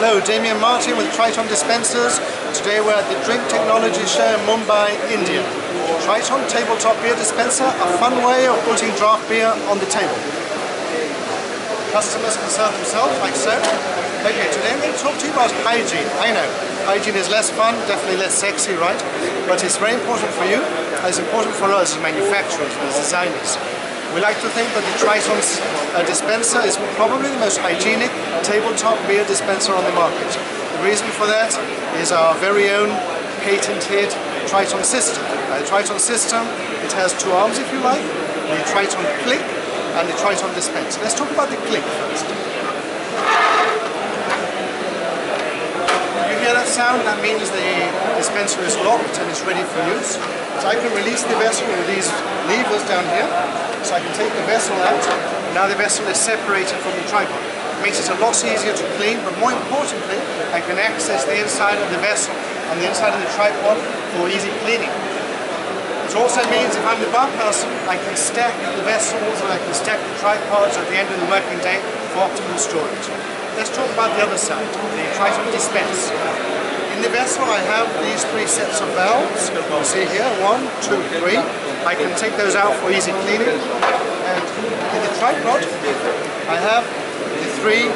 Hello, Damian Martin with Triton Dispensers. Today we're at the Drink Technology Show in Mumbai, India. Triton Tabletop Beer Dispenser, a fun way of putting draft beer on the table. Customers can serve themselves like so. Okay, today I'm going to talk to you about hygiene. I know, hygiene is less fun, definitely less sexy, right? But it's very important for you, it's important for us as manufacturers, as designers. We like to think that the Triton's uh, dispenser is probably the most hygienic tabletop beer dispenser on the market. The reason for that is our very own patented Triton system. The Triton system, it has two arms if you like, the Triton click and the Triton dispenser. Let's talk about the click first. You hear that sound? That means the dispenser is locked and it's ready for use. So I can release the vessel with these levers down here so I can take the vessel out. Now the vessel is separated from the tripod. It makes it a lot easier to clean, but more importantly, I can access the inside of the vessel and the inside of the tripod for easy cleaning. It also means if I'm the bar person, I can stack the vessels and I can stack the tripods at the end of the working day for optimal storage. Let's talk about the other side, the Triton dispense. In the vessel I have these three sets of valves, you see here, one, two, three. I can take those out for easy cleaning. And in the tripod, I have the three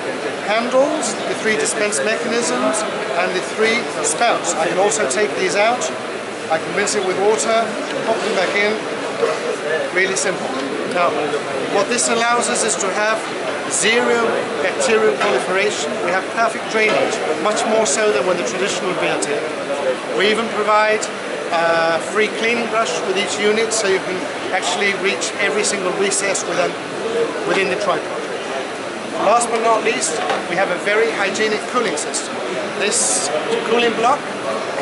handles, the three dispense mechanisms, and the three spouts. I can also take these out. I can rinse it with water, pop them back in. Really simple. Now, what this allows us is to have zero bacterial proliferation. We have perfect drainage, much more so than when the traditional beer. We even provide free cleaning brush with each unit so you can actually reach every single recess within, within the tripod. Last but not least, we have a very hygienic cooling system. This cooling block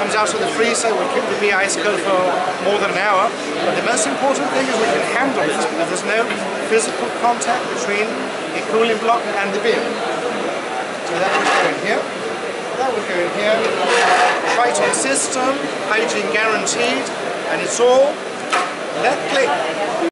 comes out of the freezer, we keep the beer ice cold for more than an hour. But the most important thing is we can handle it. because There's no physical contact between the cooling block and the beer. So that would go in here. That would go in here. Triton system, hygiene guaranteed, and it's all left click